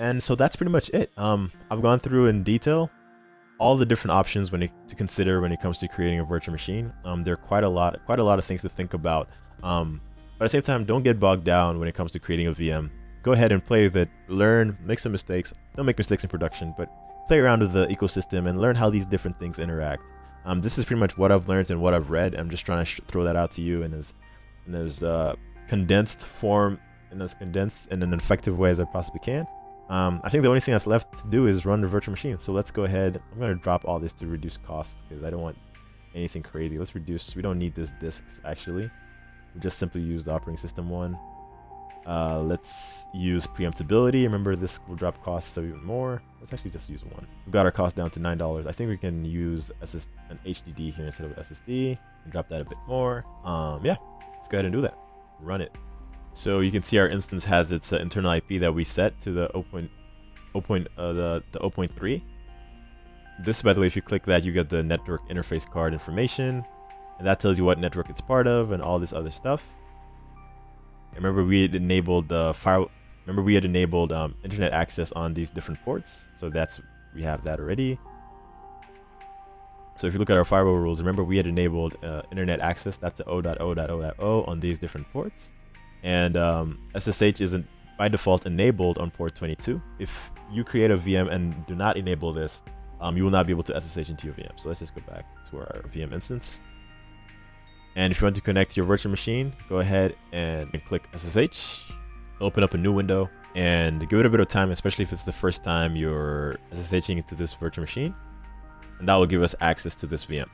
and so that's pretty much it. Um, I've gone through in detail all the different options when it, to consider when it comes to creating a virtual machine. Um, there are quite a lot, quite a lot of things to think about. Um, but at the same time, don't get bogged down when it comes to creating a VM. Go ahead and play with it, learn, make some mistakes. Don't make mistakes in production, but play around with the ecosystem and learn how these different things interact. Um, this is pretty much what I've learned and what I've read. I'm just trying to throw that out to you in as as uh, condensed form, in as condensed in an effective way as I possibly can. Um, I think the only thing that's left to do is run the virtual machine. So let's go ahead. I'm going to drop all this to reduce costs because I don't want anything crazy. Let's reduce. We don't need this disks actually. We just simply use the operating system one. Uh, let's use preemptibility. Remember, this will drop costs even more. Let's actually just use one. We've got our cost down to $9. I think we can use an HDD here instead of SSD and drop that a bit more. Um, yeah, let's go ahead and do that. Run it. So you can see our instance has its uh, internal IP that we set to the 0. 0. Uh, the, the 0.3. This, by the way, if you click that, you get the network interface card information. And that tells you what network it's part of and all this other stuff. Remember, we had enabled the fire. Remember, we had enabled um, internet access on these different ports. So that's we have that already. So if you look at our firewall rules, remember we had enabled uh, internet access. That's the O.O.O.O on these different ports. And um, SSH isn't by default enabled on port 22. If you create a VM and do not enable this, um, you will not be able to SSH into your VM. So let's just go back to our VM instance. And if you want to connect to your virtual machine, go ahead and click SSH, open up a new window, and give it a bit of time, especially if it's the first time you're SSHing into this virtual machine. And that will give us access to this VM.